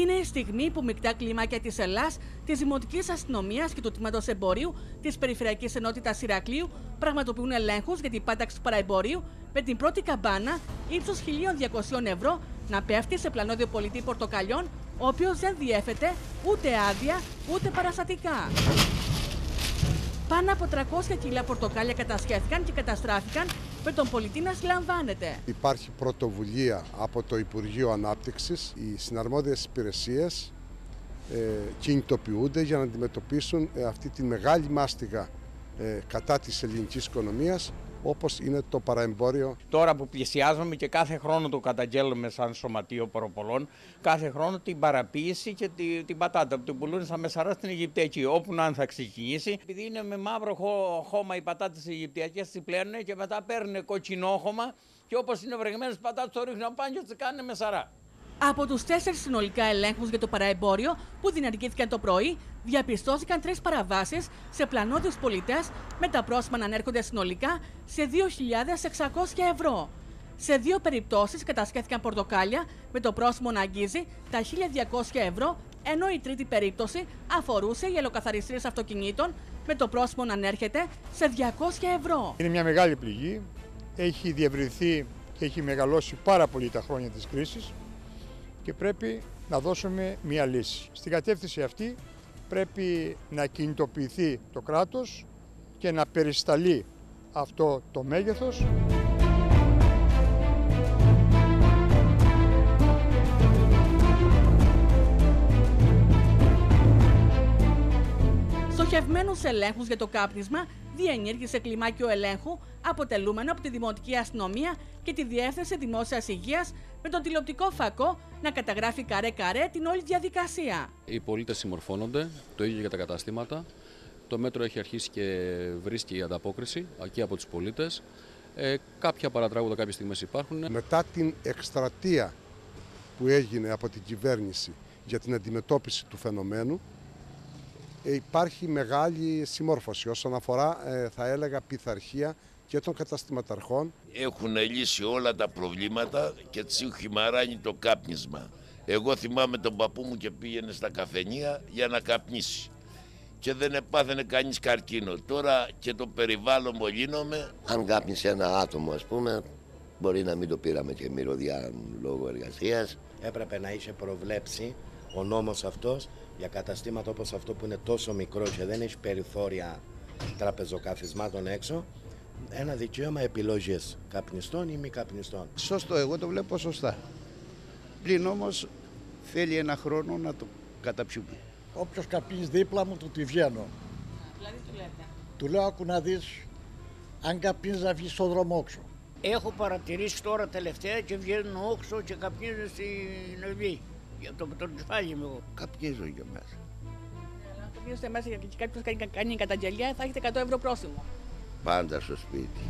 Είναι η στιγμή που μεικτά κλίμακια της Ελλάς, της Δημοτικής Αστυνομίας και του Τμήματος Εμπορίου της Περιφερειακής Ενότητας Ηρακλείου πραγματοποιούν ελέγχους για την πάταξη του παραεμπορίου με την πρώτη καμπάνα ύψος 1.200 ευρώ να πέφτει σε πλανόδιο πολιτή πορτοκαλιών, ο οποίος δεν διέφεται ούτε άδεια ούτε παραστατικά. Πάνω από 300 κιλά πορτοκάλια κατασχέθηκαν και καταστράφηκαν με τον πολιτή να συλλαμβάνεται. Υπάρχει πρωτοβουλία από το Υπουργείο Ανάπτυξης. Οι συναρμόδιες υπηρεσίες ε, κινητοποιούνται για να αντιμετωπίσουν ε, αυτή τη μεγάλη μάστιγα ε, κατά της ελληνικής οικονομίας όπως είναι το παραεμπόριο. Τώρα που πλησιάζουμε και κάθε χρόνο το καταγγέλουμε σαν σωματείο παροπολών, κάθε χρόνο την παραποίηση και την, την πατάτα που την πουλούν στα μεσαρά στην Αιγυπτιακή, όπου να θα ξεκινήσει. Επειδή είναι με μαύρο χώμα οι πατάτες Αιγυπτιακές, τις πλένουν και μετά παίρνουν κοκκινόχωμα και όπως είναι βρεγμένες πατάτες το ρίχνουν πάνω και τις κάνουν μεσαρά. Από τους τέσσερις συνολικά ελέγχους για το παραεμπόριο που διενεργήθηκαν το πρωί, διαπιστώθηκαν τρεις παραβάσεις σε πλανόδιου πολιτές με τα πρόσημα να ανέρχονται συνολικά σε 2.600 ευρώ. Σε δύο περιπτώσεις κατασχέθηκαν πορτοκάλια με το πρόσημο να αγγίζει τα 1.200 ευρώ, ενώ η τρίτη περίπτωση αφορούσε οι ελοκαθαριστήρες αυτοκινήτων με το πρόσημο να ανέρχεται σε 200 ευρώ. Είναι μια μεγάλη πληγή. Έχει διευρυνθεί και έχει μεγαλώσει πάρα πολύ τα χρόνια της κρίσης και πρέπει να δώσουμε μία λύση. Στην κατεύθυνση αυτή πρέπει να κινητοποιηθεί το κράτος και να περισταλεί αυτό το μέγεθος. Στοχευμένους ελέγχους για το κάπνισμα διενήργησε κλιμάκιο ελέγχου αποτελούμενο από τη Δημοτική Αστυνομία και τη Διεύθυνση Δημόσιας Υγείας με τον τηλεοπτικό φακό να καταγράφει καρέ-καρέ την όλη διαδικασία. Οι πολίτες συμμορφώνονται, το ίδιο για τα καταστήματα. Το μέτρο έχει αρχίσει και βρίσκει ανταπόκριση εκεί από τους πολίτες. Ε, κάποια παρατράγουδα κάποιες στιγμές υπάρχουν. Μετά την εκστρατεία που έγινε από την κυβέρνηση για την αντιμετώπιση του φαινομένου, ε, υπάρχει μεγάλη συμμόρφωση όσον αφορά, ε, θα έλεγα, πειθαρχία και των καταστηματαρχών. Έχουν λύσει όλα τα προβλήματα και τσι χυμαράνει το κάπνισμα. Εγώ θυμάμαι τον παππού μου και πήγαινε στα καφενεία για να καπνίσει. Και δεν επάθαινε κανείς καρκίνο. Τώρα και το περιβάλλον μολύνομαι. Αν κάπνισε ένα άτομο ας πούμε, μπορεί να μην το πήραμε και μυρωδιά λόγω εργασίας. Έπρεπε να είχε προβλέψει ο νόμος αυτός για καταστήματα όπως αυτό που είναι τόσο μικρό και δεν έχει περιθώρια τραπεζοκαθισμάτων έξω ένα δικαίωμα επιλογής καπνιστών ή μη καπνιστών. Σωστό, εγώ το βλέπω σωστά. Πλην όμως θέλει ένα χρόνο να το καταπιούμε. Όποιος καπνίζει δίπλα μου του τη βγαίνω. Δηλαδή του λέτε. Του λέω άκου να δεις αν καπνίζεις να βγεις στον δρόμο όξο. Έχω παρατηρήσει τώρα τελευταία και βγαίνουν όξο και καπνίζουν στην Ελβή. Για το, το κεφάλι μου. Καπνίζω για μέσα. Αν καπνίζετε μέσα και κάποιος κάνει, κάνει καταγγελία θα έχετε 100 ευρώ πρόστιμο. Πάντα στο σπίτι.